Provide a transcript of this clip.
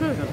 चलो